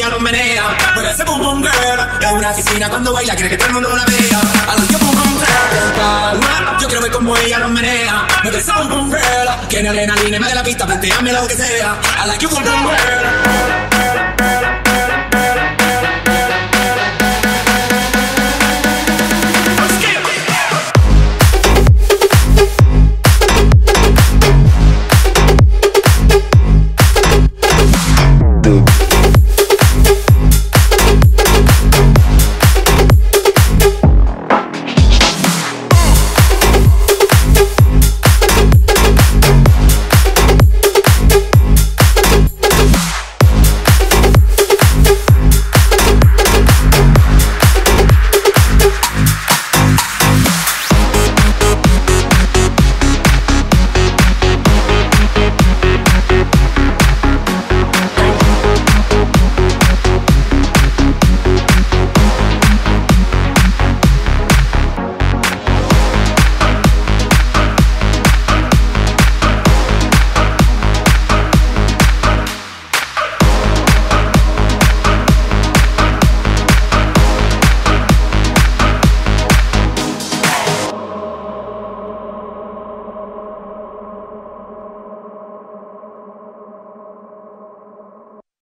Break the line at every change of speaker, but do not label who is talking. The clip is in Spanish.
Ella nos menea. Ese boom boom girl. Es una asesina cuando baila, quiere que todo el mundo la vea. I like your boom boom girl. Yo quiero ver cómo ella nos menea. Mueve ese boom boom girl. Tiene adrenalina, me de la pista, planteame lo que sea. I like your boom boom girl.